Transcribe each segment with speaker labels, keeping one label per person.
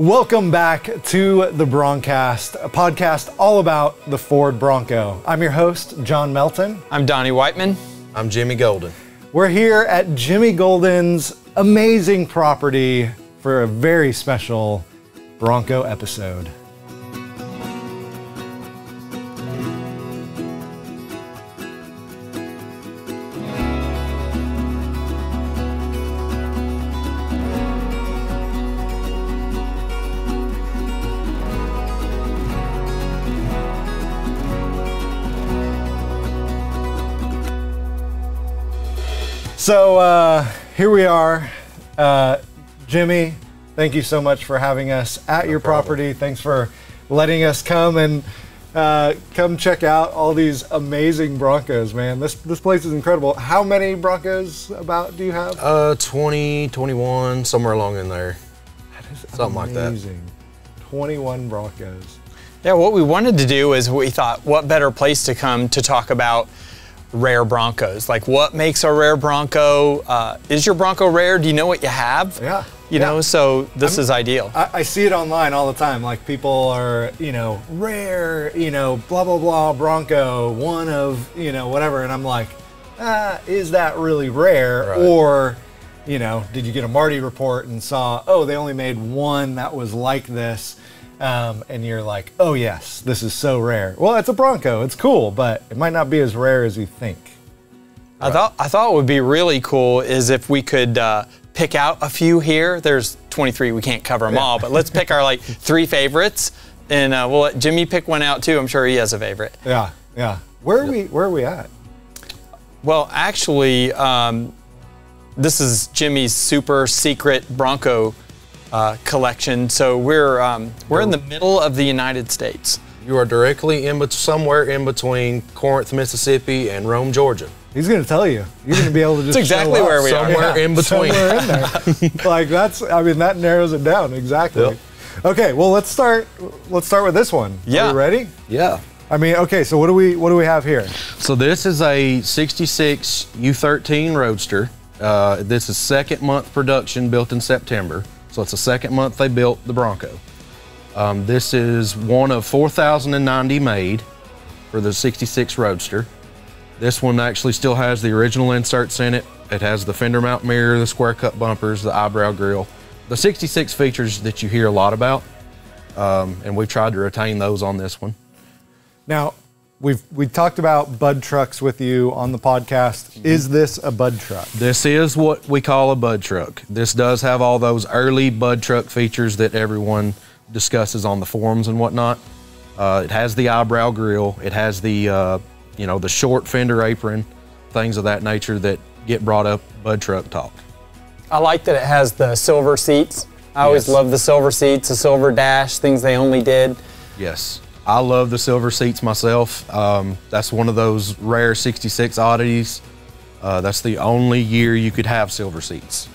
Speaker 1: Welcome back to the Broncast, a podcast all about the Ford Bronco. I'm your host, John Melton.
Speaker 2: I'm Donnie Whiteman.
Speaker 3: I'm Jimmy Golden.
Speaker 1: We're here at Jimmy Golden's amazing property for a very special Bronco episode. So uh, here we are. Uh, Jimmy, thank you so much for having us at your property. Thanks for letting us come and uh, come check out all these amazing Broncos, man. This this place is incredible. How many Broncos about do you have?
Speaker 3: Uh, 20, 21, somewhere along in there. Something like that.
Speaker 1: Amazing. 21 Broncos.
Speaker 2: Yeah, what we wanted to do is we thought, what better place to come to talk about rare Broncos? Like, what makes a rare Bronco? Uh, is your Bronco rare? Do you know what you have?
Speaker 1: Yeah.
Speaker 2: You
Speaker 1: yeah.
Speaker 2: know, so this
Speaker 1: I'm-
Speaker 2: is ideal.
Speaker 1: I, I see it online all the time. Like people are, you know, rare, you know, blah blah blah Bronco, one of, you know, whatever, and I'm like, ah, is that really rare?
Speaker 3: Right.
Speaker 1: Or, you know, did you get a Marti report and saw, oh, they only made one that was like this, um, and you're like, oh yes, this is so rare. Well, it's a Bronco, it's cool, but it might not be as rare as you think.
Speaker 2: I thought I thought what would be really cool is if we could uh, pick out a few here. There's 23, we can't cover them all, but let's pick our like three favorites, and uh, we'll let Jimmy pick one out too. I'm sure he has a favorite.
Speaker 1: Yeah, yeah. Where are we? Where are we at?
Speaker 2: Well, actually, um, this is Jimmy's super secret Bronco uh, collection. So we're um, we're in the middle of the United States.
Speaker 3: You are directly in bet- somewhere in between Corinth, Mississippi, and Rome, Georgia.
Speaker 1: He's gonna tell you. You're gonna be able to just.
Speaker 2: That's exactly
Speaker 1: show up
Speaker 2: where we are.
Speaker 3: Somewhere in between.
Speaker 1: Somewhere in there. like that's. I mean, that narrows it down exactly.
Speaker 3: Yep.
Speaker 1: Okay, well let's start. Let's start with this one.
Speaker 2: Yeah.
Speaker 1: Are you ready?
Speaker 3: Yeah.
Speaker 1: I mean, okay. So what do we what do we have here?
Speaker 3: So this is a 66 U13 Roadster. Uh, this is second month production, built in September. So it's the second month they built the Bronco. Um, this is one of 4,090 made for the 66 Roadster. This one actually still has the original inserts in it. It has the fender mount mirror, the square cut bumpers, the eyebrow grill. The 66 features that you hear a lot about, um, and we've tried to retain those on this one.
Speaker 1: Now, we've we talked about Budd trucks with you on the podcast.
Speaker 3: Mm-hmm.
Speaker 1: Is this a Budd truck?
Speaker 3: This is what we call a Budd truck. This does have all those early Budd truck features that everyone discusses on the forums and whatnot. Uh, it has the eyebrow grill. It has the uh, you know the short fender apron, things of that nature that get brought up Budd truck talk.
Speaker 2: I like that it has the silver seats. I always
Speaker 3: Yes.
Speaker 2: love the silver seats, the silver dash, things they only did.
Speaker 3: Yes, I love the silver seats myself. Um, that's one of those rare 66 oddities. Uh, that's the only year you could have silver seats.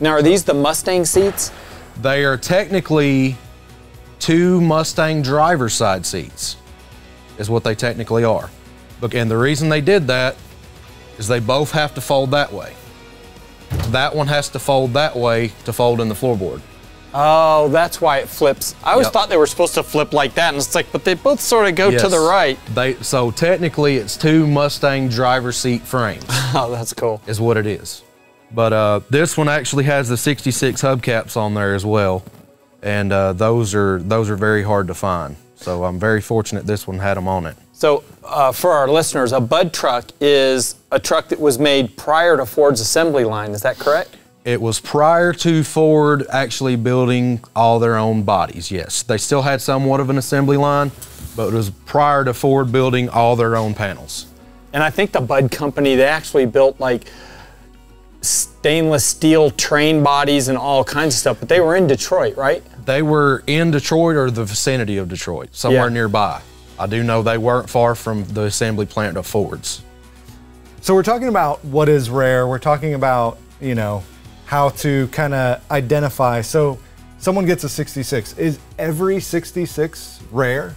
Speaker 2: Now, are these the Mustang seats?
Speaker 3: They are technically two Mustang driver's side seats, is what they technically are. And the reason they did that is they both have to fold that way. That one has to fold that way to fold in the floorboard.
Speaker 2: Oh, that's why it flips. I always
Speaker 3: Yep.
Speaker 2: thought they were supposed to flip like that, and it's like, but they both sort of go to the right.
Speaker 3: They so technically it's two Mustang driver seat frames
Speaker 2: Oh, that's cool.
Speaker 3: is what it is. But uh, this one actually has the 66 hubcaps on there as well, and uh, those are those are very hard to find. So I'm very fortunate this one had them on it.
Speaker 2: So, uh, for our listeners, a Budd truck is a truck that was made prior to Ford's assembly line. Is that correct?
Speaker 3: It was prior to Ford actually building all their own bodies, yes. They still had somewhat of an assembly line, but it was prior to Ford building all their own panels.
Speaker 2: And I think the Budd company, they actually built like stainless steel train bodies and all kinds of stuff, but they were in Detroit, right?
Speaker 3: They were in Detroit or the vicinity of Detroit, somewhere
Speaker 2: Yeah.
Speaker 3: nearby. I do know they weren't far from the assembly plant of Ford's.
Speaker 1: So we're talking about what is rare. We're talking about you know how to kind of identify. So someone gets a 66. Is every 66 rare?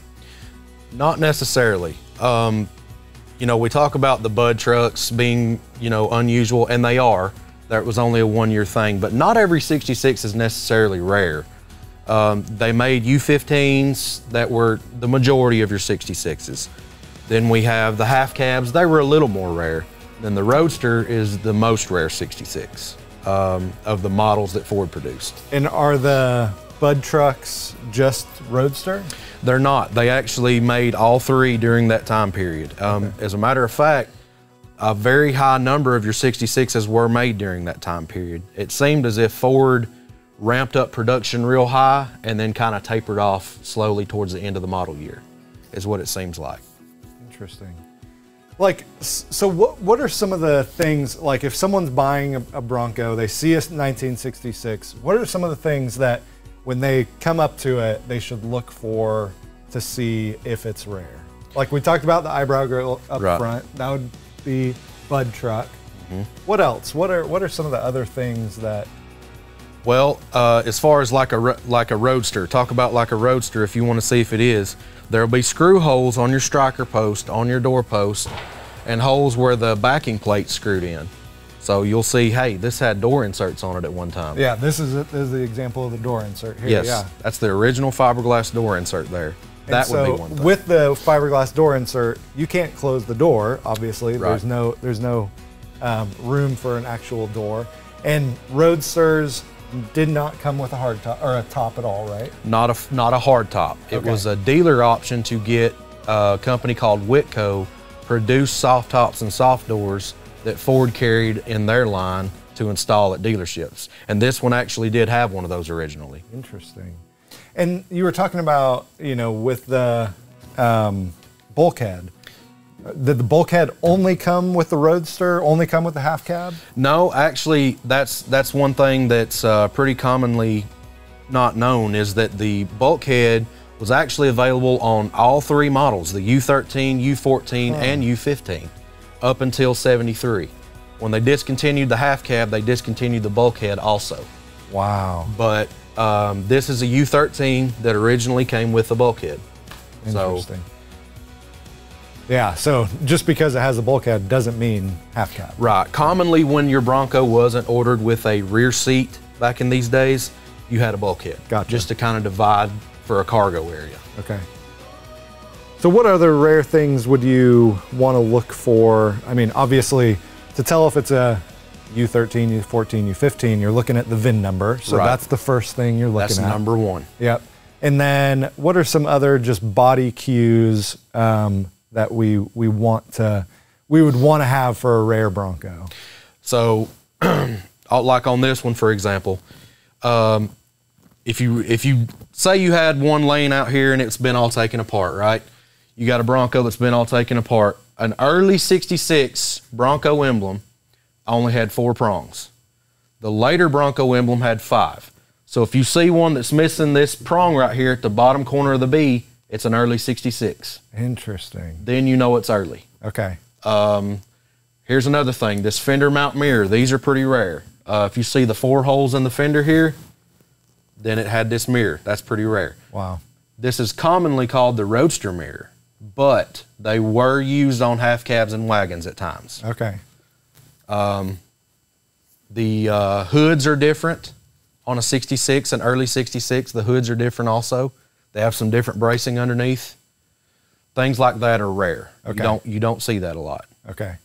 Speaker 3: Not necessarily. Um, you know, we talk about the Budd trucks being, you know, unusual, and they are. That was only a one year thing, but not every 66 is necessarily rare. Um, they made U15s that were the majority of your 66s. Then we have the half cabs. They were a little more rare. Then the Roadster is the most rare 66 um, of the models that Ford produced.
Speaker 1: And are the Budd trucks just Roadster?
Speaker 3: They're not. They actually made all three during that time period. Um, As a matter of fact, a very high number of your 66s were made during that time period. It seemed as if Ford ramped up production real high and then kind of tapered off slowly towards the end of the model year, is what it seems like.
Speaker 1: Interesting. Like, so what, what are some of the things, like if someone's buying a, a Bronco, they see a 1966, what are some of the things that when they come up to it, they should look for to see if it's rare? Like we talked about the eyebrow grill up
Speaker 3: Right.
Speaker 1: front, that would be Budd truck. Mm-hmm. What else? What are what are some of the other things that
Speaker 3: Well, uh, as far as like a like a roadster, talk about like a roadster. If you want to see if it is, there'll be screw holes on your striker post, on your door post, and holes where the backing plate's screwed in. So you'll see, hey, this had door inserts on it at one time.
Speaker 1: Yeah, this is it. This is the example of the door insert here.
Speaker 3: Yes,
Speaker 1: Yeah.
Speaker 3: that's the original fiberglass door insert there.
Speaker 1: And
Speaker 3: That
Speaker 1: so
Speaker 3: would be one thing.
Speaker 1: with the fiberglass door insert, you can't close the door. Obviously,
Speaker 3: Right.
Speaker 1: there's no there's no um, room for an actual door. And Roadsters did not come with a hard top or a top at all, right?
Speaker 3: not a not a hard top. It
Speaker 1: Okay.
Speaker 3: was a dealer option to get a company called Whitco produce soft tops and soft doors that Ford carried in their line to install at dealerships. And this one actually did have one of those originally.
Speaker 1: Interesting. And you were talking about you know with the um, bulkhead. Did the bulkhead only come with the Roadster? Only come with the half cab?
Speaker 3: No, actually, that's that's one thing that's uh, pretty commonly not known is that the bulkhead was actually available on all three models: the U13, U14, and U15, up until '73. When they discontinued the half cab, they discontinued the bulkhead also.
Speaker 1: Wow.
Speaker 3: But um, this is a U13 that originally came with the bulkhead. So
Speaker 1: Interesting. Yeah. So just because it has a bulkhead doesn't mean half cab.
Speaker 3: Right. Commonly, when your Bronco wasn't ordered with a rear seat back in these days, you had a bulkhead.
Speaker 1: Gotcha.
Speaker 3: Just to kind of divide for a cargo area.
Speaker 1: Okay. So, what other rare things would you want to look for? I mean, obviously, to tell if it's a U13, U14, U15, you're looking at the VIN number. So
Speaker 3: Right.
Speaker 1: that's the first thing you're looking
Speaker 3: That's
Speaker 1: at.
Speaker 3: number one.
Speaker 1: Yep. And then, what are some other just body cues um, that we we want to we would want to have for a rare Bronco?
Speaker 3: So, like on this one, for example, um, if you if you say you had one lane out here and it's been all taken apart, right? You got a Bronco that's been all taken apart. An early '66 Bronco emblem only had four prongs. The later Bronco emblem had five. So if you see one that's missing this prong right here at the bottom corner of the B, it's an early '66.
Speaker 1: Interesting.
Speaker 3: Then you know it's early.
Speaker 1: Okay.
Speaker 3: Here's another thing this fender mount mirror, these are pretty rare. Uh, if you see the four holes in the fender here, then it had this mirror. That's pretty rare.
Speaker 1: Wow.
Speaker 3: This is commonly called the Roadster mirror, but they were used on half cabs and wagons at times.
Speaker 1: Okay.
Speaker 3: The uh, hoods are different on a 66, an early 66. The hoods are different also. They have some different bracing underneath. Things like that are rare.
Speaker 1: Okay.
Speaker 3: You don't you don't see that a lot.
Speaker 1: Okay.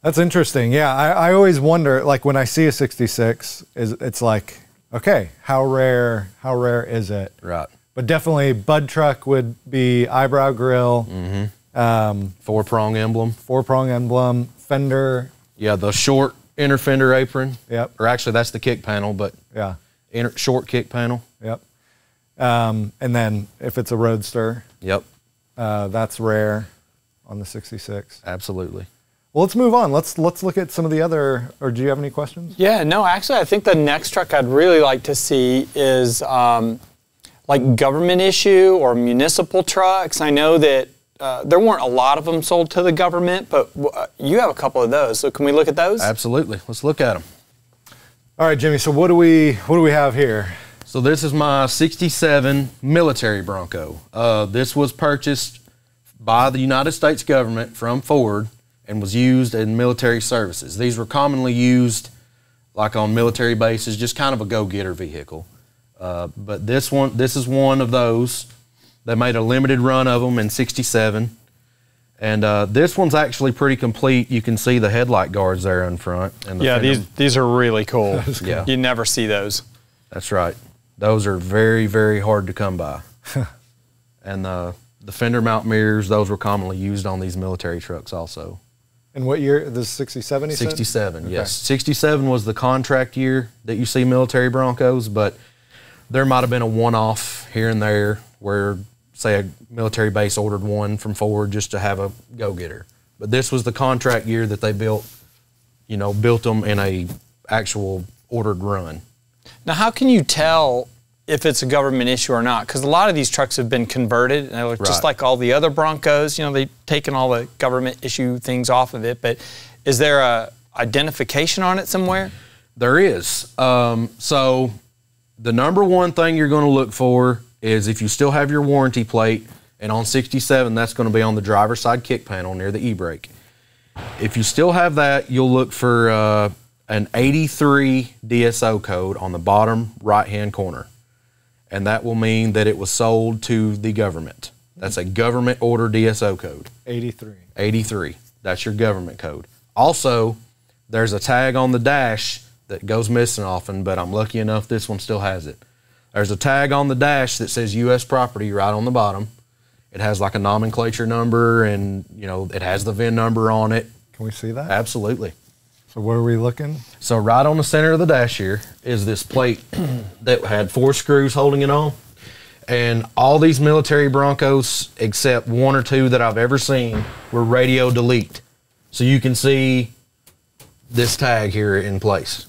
Speaker 1: That's interesting. Yeah, I, I always wonder, like when I see a 66, is it's like, okay, how rare, how rare is it?
Speaker 3: Right.
Speaker 1: But definitely, Budd Truck would be eyebrow grill, um,
Speaker 3: Four prong emblem.
Speaker 1: four prong emblem, fender.
Speaker 3: Yeah, the short inner fender apron.
Speaker 1: Yep.
Speaker 3: Or actually, that's the kick panel, but
Speaker 1: Yeah.
Speaker 3: inner, short kick panel.
Speaker 1: Yep. Um, and then if it's a Roadster,
Speaker 3: Yep,
Speaker 1: uh, that's rare on the 66.
Speaker 3: absolutely.
Speaker 1: Well, let's move on. Let's let's look at some of the other. Or do you have any questions?
Speaker 2: Yeah, no, actually, I think the next truck I'd really like to see is um, like government issue or municipal trucks. I know that uh, there weren't a lot of them sold to the government, but uh, you have a couple of those. So can we look at those?
Speaker 3: Absolutely. Let's look at them.
Speaker 1: All right, Jimmy. So what do we what do we have here?
Speaker 3: So this is my 67 military Bronco. Uh, this was purchased by the United States government from Ford and was used in military services. These were commonly used like on military bases, just kind of a go-getter vehicle. Uh, but this one, this is one of those. They made a limited run of them in '67, and uh, this one's actually pretty complete. You can see the headlight guards there in front. And the
Speaker 2: Yeah, these these are really cool.
Speaker 3: Yeah.
Speaker 2: You never see those.
Speaker 3: That's right. Those are very, very hard to come by. and uh, the fender mount mirrors, those were commonly used on these military trucks also.
Speaker 1: And what year? This is 67, you said?
Speaker 3: 67, yes. 67 was the contract year that you see military Broncos, but there might have been a one off here and there where, say, a military base ordered one from Ford just to have a go getter. But this was the contract year that they built, you know, built them in a actual ordered run.
Speaker 2: Now, how can you tell if it's a government issue or not? Because a lot of these trucks have been converted, and they look just like all the other Broncos. You know, they've taken all the government issue things off of it. But is there a identification on it somewhere?
Speaker 3: There is. Um, so the number one thing you're going to look for is if you still have your warranty plate, and on 67, that's going to be on the driver's side kick panel near the e-brake. If you still have that, you'll look for uh, an 83 DSO code on the bottom right-hand corner, and that will mean that it was sold to the government. That's a government order DSO code.
Speaker 1: 83.
Speaker 3: 83. That's your government code. Also, there's a tag on the dash that goes missing often, but I'm lucky enough this one still has it. There's a tag on the dash that says U.S. property right on the bottom. It has like a nomenclature number and, you know, it has the VIN number on it.
Speaker 1: Can we see that?
Speaker 3: Absolutely.
Speaker 1: So where are we looking?
Speaker 3: So right on the center of the dash here is this plate that had four screws holding it on. And all these military Broncos, except one or two that I've ever seen, were radio delete. So you can see this tag here in place.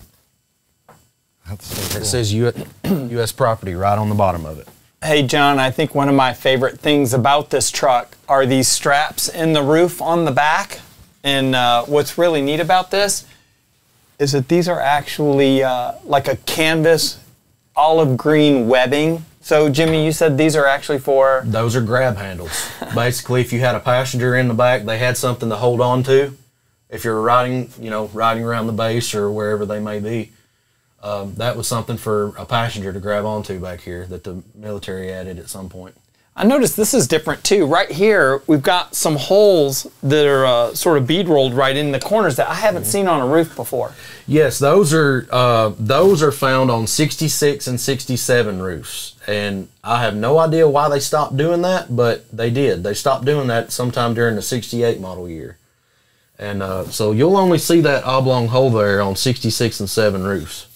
Speaker 1: That's so cool.
Speaker 3: It says U- U.S. property right on the bottom of it.
Speaker 2: Hey, John, I think one of my favorite things about this truck are these straps in the roof on the back. And uh, what's really neat about this is that these are actually uh, like a canvas olive green webbing. So, Jimmy, you said these are actually for.
Speaker 3: Those are grab handles. Basically, if you had a passenger in the back, they had something to hold on to. If you're riding, you know, riding around the base or wherever they may be, um, that was something for a passenger to grab onto back here that the military added at some point.
Speaker 2: I noticed this is different too. Right here, we've got some holes that are uh, sort of bead rolled right in the corners that I haven't seen on a roof before.
Speaker 3: Yes, those are uh, those are found on 66 and 67 roofs, and I have no idea why they stopped doing that, but they did. They stopped doing that sometime during the 68 model year, and uh, so you'll only see that oblong hole there on 66 and 7 roofs.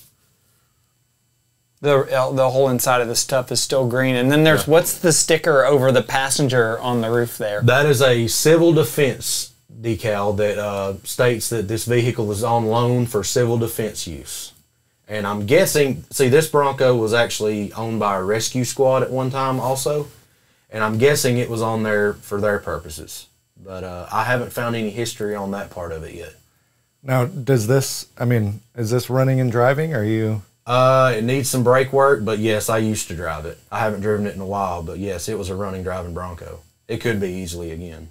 Speaker 2: The uh, the whole inside of the stuff is still green, and then there's what's the sticker over the passenger on the roof there?
Speaker 3: That is a civil defense decal that uh, states that this vehicle is on loan for civil defense use. And I'm guessing, see, this Bronco was actually owned by a rescue squad at one time also. And I'm guessing it was on there for their purposes. But uh, I haven't found any history on that part of it yet.
Speaker 1: Now, does this, I mean, is this running and driving? Are you,
Speaker 3: Uh, it needs some brake work, but yes, I used to drive it. I haven't driven it in a while, but yes, it was a running driving Bronco. It could be easily again.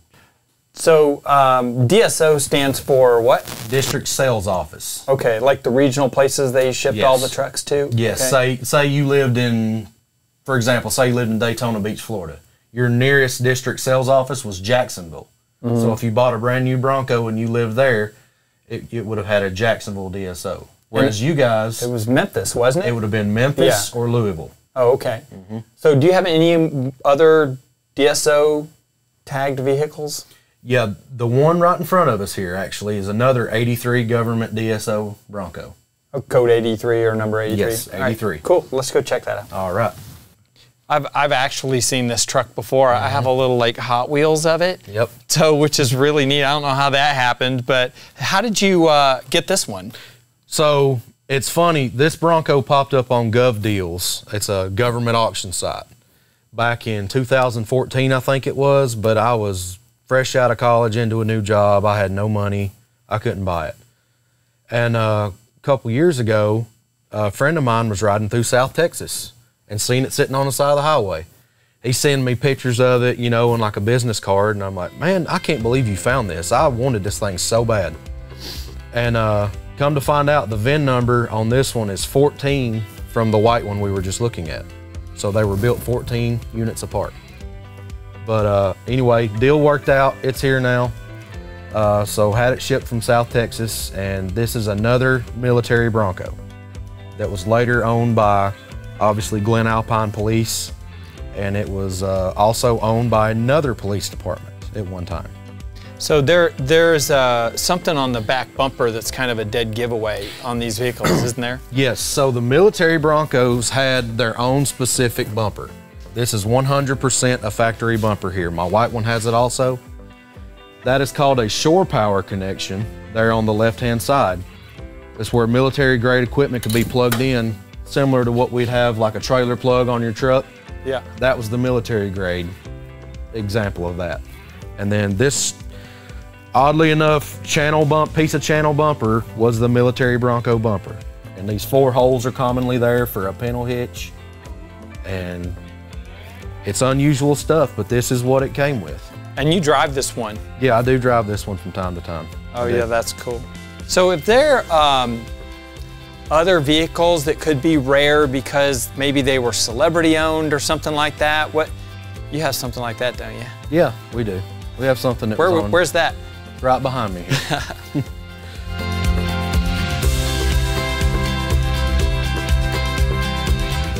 Speaker 2: So um, DSO stands for what?
Speaker 3: District Sales Office.
Speaker 2: Okay, like the regional places they shipped all the trucks to.
Speaker 3: Yes.
Speaker 2: Okay.
Speaker 3: Say say you lived in, for example, say you lived in Daytona Beach, Florida. Your nearest district sales office was Jacksonville.
Speaker 2: Mm-hmm.
Speaker 3: So if you bought a brand new Bronco and you lived there, it, it would have had a Jacksonville DSO. Whereas you guys,
Speaker 2: It was Memphis, wasn't it?
Speaker 3: it would have been Memphis
Speaker 2: Yeah.
Speaker 3: or Louisville.
Speaker 2: oh, okay.
Speaker 3: Mm-hmm.
Speaker 2: So do you have any other DSO tagged vehicles?
Speaker 3: Yeah, the one right in front of us here actually is another 83 government DSO Bronco.
Speaker 2: Oh, code 83 or number 83?
Speaker 3: Yes,
Speaker 2: All right,
Speaker 3: 83.
Speaker 2: cool. Let's go check that out.
Speaker 3: All right.
Speaker 2: I've, I've actually seen this truck before. I have a little like Hot Wheels of it.
Speaker 3: Yep.
Speaker 2: So, which is really neat. I don't know how that happened, but how did you uh, get this one?
Speaker 3: So it's funny. This Bronco popped up on Gov Deals. It's a government auction site back in 2014, I think it was. But I was fresh out of college into a new job. I had no money. I couldn't buy it. And uh, a couple years ago, a friend of mine was riding through South Texas and seen it sitting on the side of the highway. He sent me pictures of it, you know, and like a business card. And I'm like, man, I can't believe you found this. I wanted this thing so bad. And uh, come to find out, the VIN number on this one is 14 from the white one we were just looking at. So they were built 14 units apart. But uh, anyway, deal worked out. It's here now. Uh, so had it shipped from South Texas, and this is another military Bronco that was later owned by obviously Glen Alpine Police, and it was uh, also owned by another police department at one time.
Speaker 2: So there, there's uh, something on the back bumper that's kind of a dead giveaway on these vehicles, isn't there?
Speaker 3: Yes, so the military Broncos had their own specific bumper. This is 100% a factory bumper here. My white one has it also. That is called a shore power connection there on the left-hand side. It's where military grade equipment could be plugged in, similar to what we'd have like a trailer plug on your truck.
Speaker 2: Yeah.
Speaker 3: That was the military grade example of that. And then this, oddly enough, channel bump, piece of channel bumper was the military Bronco bumper. And these four holes are commonly there for a pintle hitch. And it's unusual stuff, but this is what it came with.
Speaker 2: And you drive this one.
Speaker 3: Yeah, I do drive this one from time to time.
Speaker 2: Oh yeah, that's cool. So if there um, other vehicles that could be rare because maybe they were celebrity owned or something like that, what you have something like that, don't you?
Speaker 3: Yeah, we do. We have something that
Speaker 2: Where, where's that?
Speaker 3: Right behind me here.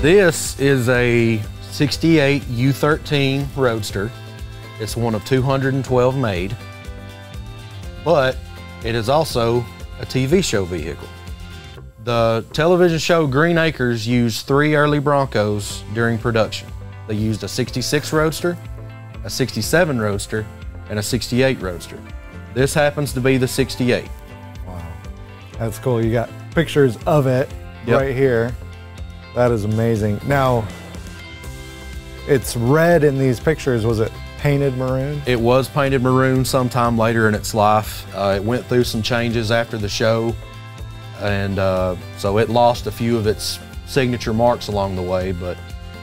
Speaker 3: this is a 68 U13 Roadster. It's one of 212 made, but it is also a TV show vehicle. The television show Green Acres used three early Broncos during production. They used a 66 Roadster, a 67 Roadster, and a 68 Roadster. This happens to be the 68.
Speaker 1: Wow. That's cool. You got pictures of it
Speaker 3: Yep.
Speaker 1: right here. That is amazing. Now, it's red in these pictures. Was it painted maroon?
Speaker 3: It was painted maroon sometime later in its life. Uh, it went through some changes after the show, and uh, so it lost a few of its signature marks along the way, but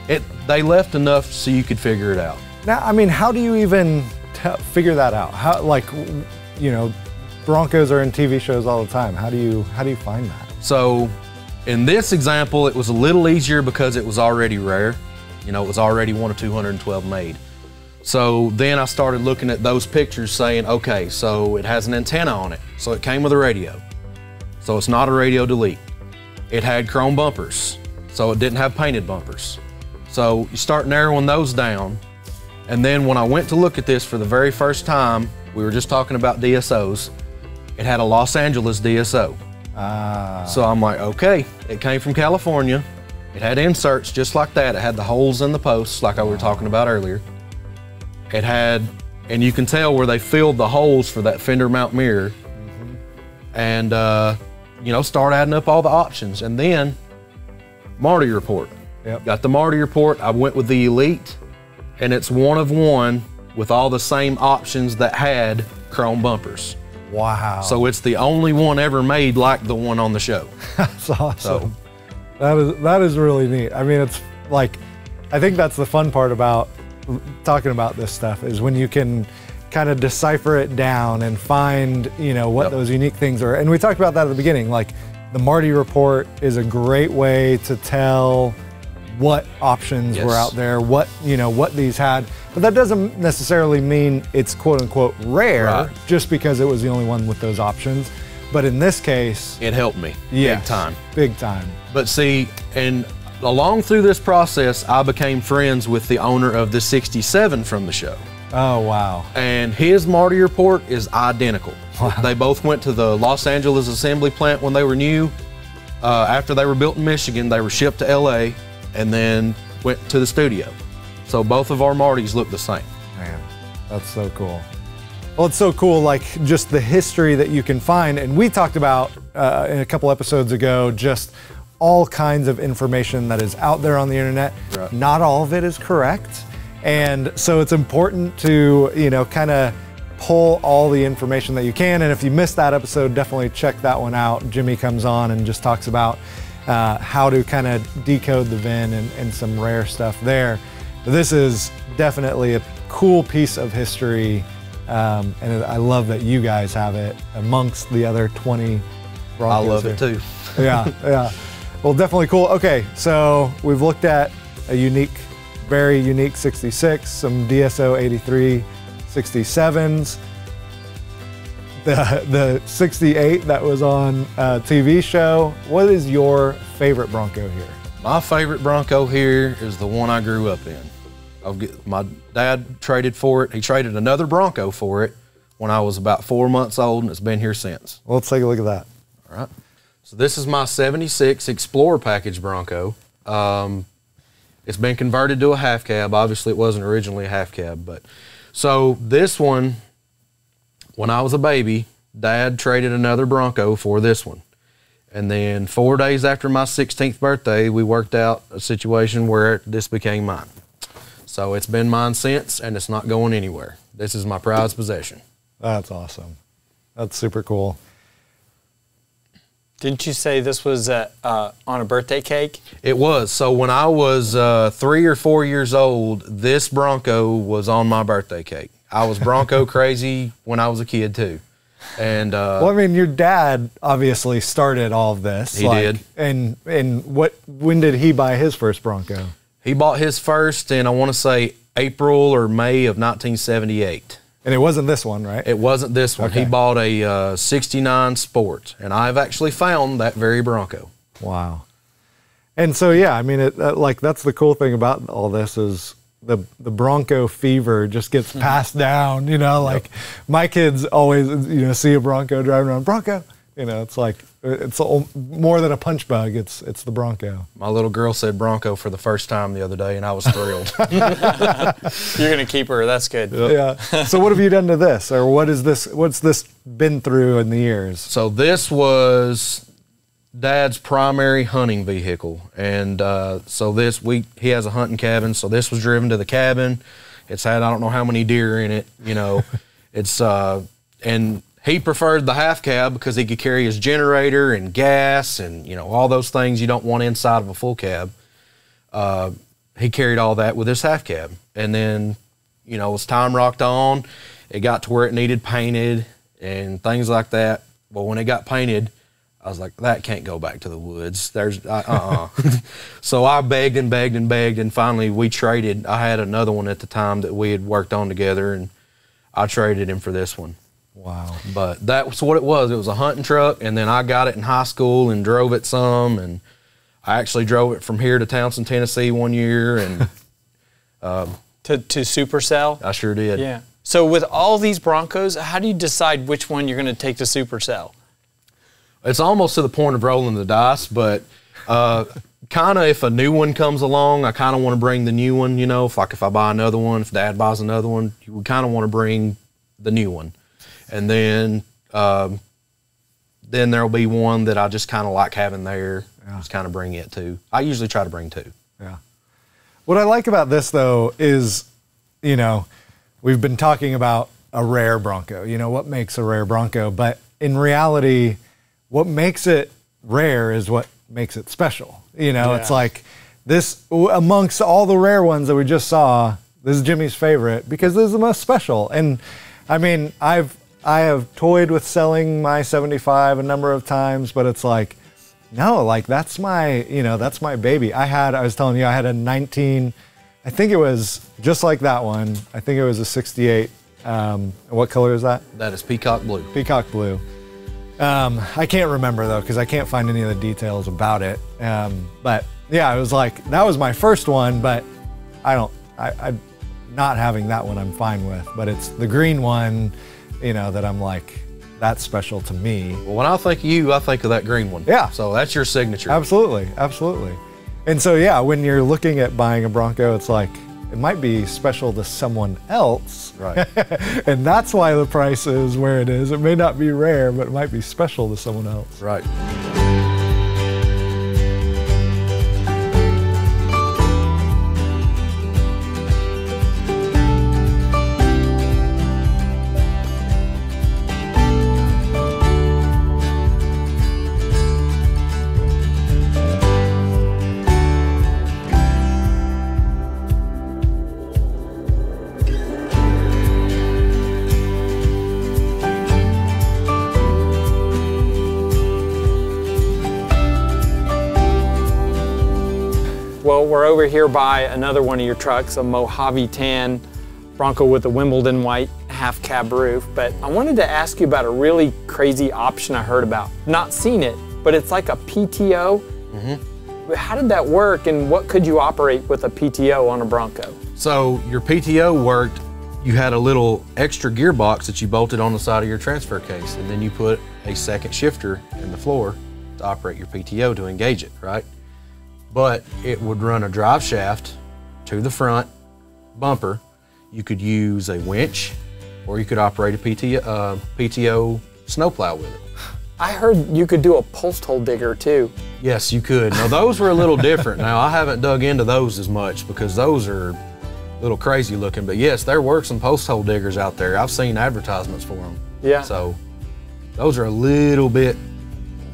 Speaker 3: it they left enough so you could figure it out.
Speaker 1: Now, I mean, how do you even figure that out? How, like, you know, Broncos are in TV shows all the time. How do you how do you find that?
Speaker 3: So in this example, it was a little easier because it was already rare. You know, it was already one of 212 made. So then I started looking at those pictures saying, okay, so it has an antenna on it. So it came with a radio. So it's not a radio delete. It had chrome bumpers. So it didn't have painted bumpers. So you start narrowing those down. And then when I went to look at this for the very first time, we were just talking about DSOs. It had a Los Angeles DSO.
Speaker 1: Ah,
Speaker 3: So I'm like, okay, it came from California. It had inserts just like that. It had the holes in the posts, like I were talking about earlier. It had, and you can tell where they filled the holes for that fender mount mirror. And, uh, you know, start adding up all the options. And then, Marti report.
Speaker 1: Yep.
Speaker 3: Got the Marti report. I went with the Elite, and it's one of one with all the same options that had chrome bumpers.
Speaker 1: wow.
Speaker 3: So it's the only one ever made like the one on the show.
Speaker 1: That's awesome. That is that is really neat. I mean, it's like I think that's the fun part about talking about this stuff is when you can kind of decipher it down and find you know what
Speaker 3: Yep.
Speaker 1: those unique things are. And we talked about that at the beginning. Like the Marti report is a great way to tell what options were out there, what you know what these had. But that doesn't necessarily mean it's quote unquote rare
Speaker 3: Right.
Speaker 1: just because it was the only one with those options. But in this case,
Speaker 3: It helped me
Speaker 1: yes,
Speaker 3: big time.
Speaker 1: Big time.
Speaker 3: But see, and along through this process, I became friends with the owner of the 67 from the show.
Speaker 1: Oh wow.
Speaker 3: And his Marti report is identical. They both went to the Los Angeles assembly plant when they were new. Uh, after they were built in Michigan, they were shipped to LA and then went to the studio. So both of our Martis look the same.
Speaker 1: Man, that's so cool. Well, it's so cool, like just the history that you can find. And we talked about uh, in a couple episodes ago just all kinds of information that is out there on the internet.
Speaker 3: Right.
Speaker 1: Not all of it is correct. And so it's important to, you know, kind of pull all the information that you can. And if you missed that episode, definitely check that one out. Jimmy comes on and just talks about uh, how to kind of decode the VIN and, and some rare stuff there. This is definitely a cool piece of history. Um, and I love that you guys have it amongst the other 20
Speaker 3: I love
Speaker 1: here.
Speaker 3: it too.
Speaker 1: yeah, yeah. Well, definitely cool. Okay, so we've looked at a unique, very unique 66, some DSO 83 67s, the the 68 that was on a TV show. What is your favorite Bronco here?
Speaker 3: My favorite Bronco here is the one I grew up in. Get, my dad traded for it. He traded another Bronco for it when I was about four months old, and it's been here since.
Speaker 1: Well, let's take a look at that.
Speaker 3: All right. So this is my 76 Explorer package Bronco. Um, it's been converted to a half cab. Obviously, it wasn't originally a half cab, but so this one, when I was a baby, Dad traded another Bronco for this one. And then four days after my 16th birthday, we worked out a situation where this became mine. So it's been mine since, and it's not going anywhere. This is my prized possession.
Speaker 1: That's awesome. That's super cool.
Speaker 2: Didn't you say this was uh, uh, on a birthday cake?
Speaker 3: It was. So when I was uh, three or four years old, this Bronco was on my birthday cake. I was Bronco crazy when I was a kid too. And uh,
Speaker 1: Well, I mean, your dad obviously started all of this.
Speaker 3: He did.
Speaker 1: And and what? When did he buy his first Bronco?
Speaker 3: he bought his first in, I want to say, April or May of 1978.
Speaker 1: And it wasn't this one, right?
Speaker 3: It wasn't this one.
Speaker 1: Okay.
Speaker 3: He bought a uh, 69 Sport, and I've actually found that very Bronco.
Speaker 1: Wow. And so yeah, I mean, it, uh, like that's the cool thing about all this is the the Bronco fever just gets hmm. passed down. You know, like my kids always you know see a Bronco driving around Bronco. You know, it's like uh, it's al- more than a punch bug. It's it's the Bronco.
Speaker 3: My little girl said Bronco for the first time the other day, and I was thrilled.
Speaker 2: You're gonna keep her. That's good.
Speaker 1: Yeah. so what have you done to this, or what is this? What's this been through in the years?
Speaker 3: So this was Dad's primary hunting vehicle, and uh, so this we he has a hunting cabin. So this was driven to the cabin. It's had I don't know how many deer in it. You know, it's uh, and he preferred the half cab because he could carry his generator and gas and you know all those things you don't want inside of a full cab. Uh, he carried all that with his half cab, and then you know as time rocked on, it got to where it needed painted and things like that. Well, when it got painted, I was like, that can't go back to the woods. There's uh uh so I begged and begged and begged, and finally we traded. I had another one at the time that we had worked on together, and I traded him for this one.
Speaker 1: Wow.
Speaker 3: But that's what it was. It was a hunting truck, and then I got it in high school and drove it some, and I actually drove it from here to Townsend, Tennessee one year, and
Speaker 2: To to supercell.
Speaker 3: I sure did.
Speaker 2: Yeah. So with all these Broncos, how do you decide which one you're gonna take to supercell?
Speaker 3: It's almost to the point of rolling the dice, but uh, kind of if a new one comes along, I kind of want to bring the new one. You know, if like if I buy another one, if Dad buys another one, we kind of want to bring the new one, and then um, then there'll be one that I just kind of like having there. Just kind of bring it to. I usually try to bring two.
Speaker 1: Yeah. What I like about this though is, you know, we've been talking about a rare Bronco. You know, what makes a rare Bronco? But in reality, what makes it rare is what makes it special. You know, it's like this amongst all the rare ones that we just saw. This is Jimmy's favorite because this is the most special. And I mean, I've I have toyed with selling my 75 a number of times, but it's like no, like that's my, you know, that's my baby. I had, I was telling you, I had a 19, I think it was just like that one. I think it was a 68. Um, what color is that?
Speaker 3: That is peacock blue.
Speaker 1: Peacock blue. Um, I can't remember though, because I can't find any of the details about it. Um, but yeah, it was like, that was my first one, but I don't, I, I, not having that one I'm fine with. But it's the green one, you know, that I'm like, that's special to me.
Speaker 3: Well, when I think of you, I think of that green one.
Speaker 1: Yeah.
Speaker 3: So that's your signature.
Speaker 1: Absolutely, absolutely. And so, yeah, when you're looking at buying a Bronco, it's like it might be special to someone else.
Speaker 3: Right.
Speaker 1: and that's why the price is where it is. It may not be rare, but it might be special to someone else.
Speaker 3: Right.
Speaker 2: We're over here by another one of your trucks, a Mojave tan Bronco with a Wimbledon white half cab roof. But I wanted to ask you about a really crazy option I heard about. Not seen it, but it's like a PTO. Mm-hmm. How did that work, and what could you operate with a PTO on a Bronco?
Speaker 3: So your PTO worked. You had a little extra gearbox that you bolted on the side of your transfer case, and then you put a second shifter in the floor to operate your PTO to engage it, right? But it would run a drive shaft to the front bumper. You could use a winch, or you could operate a PTO, uh, PTO snowplow with it.
Speaker 2: I heard you could do a post hole digger too.
Speaker 3: Yes, you could. Now those were a little different. Now I haven't dug into those as much because those are a little crazy looking. But yes, there were some post hole diggers out there. I've seen advertisements for them.
Speaker 2: Yeah.
Speaker 3: So those are a little bit.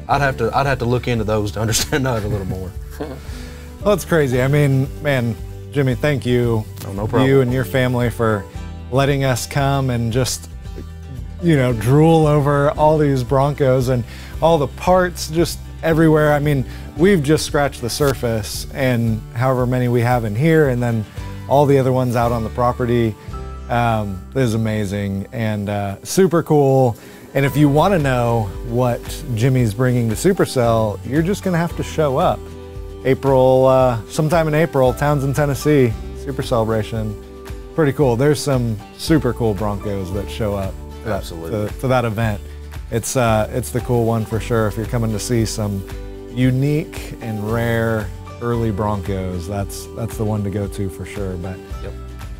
Speaker 3: I'd have to I'd have to look into those to understand that a little more.
Speaker 1: Well, that's crazy. I mean, man, Jimmy, thank you.
Speaker 3: Oh, no problem.
Speaker 1: You and your family for letting us come and just, you know, drool over all these Broncos and all the parts just everywhere. I mean, we've just scratched the surface and however many we have in here and then all the other ones out on the property. Um, is amazing and uh, super cool. And if you want to know what Jimmy's bringing to Supercell, you're just going to have to show up. April, uh, sometime in April, Townsend, Tennessee, Super Celebration. Pretty cool. There's some super cool Broncos that show up to that-
Speaker 3: Absolutely.
Speaker 1: to, to that event. It's uh, it's the cool one for sure. If you're coming to see some unique and rare early Broncos, that's that's the one to go to for sure. But
Speaker 3: Yep.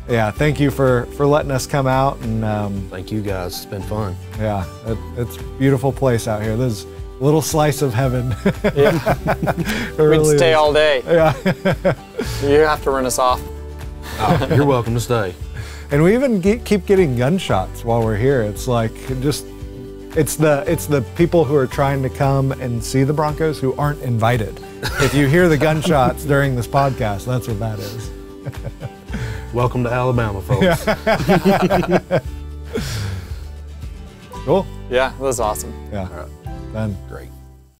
Speaker 1: yeah, thank you for for letting us come out and um,
Speaker 3: Thank you guys. It's been fun.
Speaker 1: yeah, it, it's a beautiful place out here. There's little slice of heaven.
Speaker 2: Yeah. We'd
Speaker 1: really
Speaker 2: stay
Speaker 1: is.
Speaker 2: all day.
Speaker 1: Yeah.
Speaker 2: You have to run us off.
Speaker 3: Oh, you're welcome to stay.
Speaker 1: And we even get, keep getting gunshots while we're here. It's like just it's the it's the people who are trying to come and see the Broncos who aren't invited. if you hear the gunshots during this podcast, that's what that is.
Speaker 3: Welcome to Alabama, folks.
Speaker 1: Cool.
Speaker 2: Yeah, that was awesome.
Speaker 1: Yeah. Done.
Speaker 3: Great.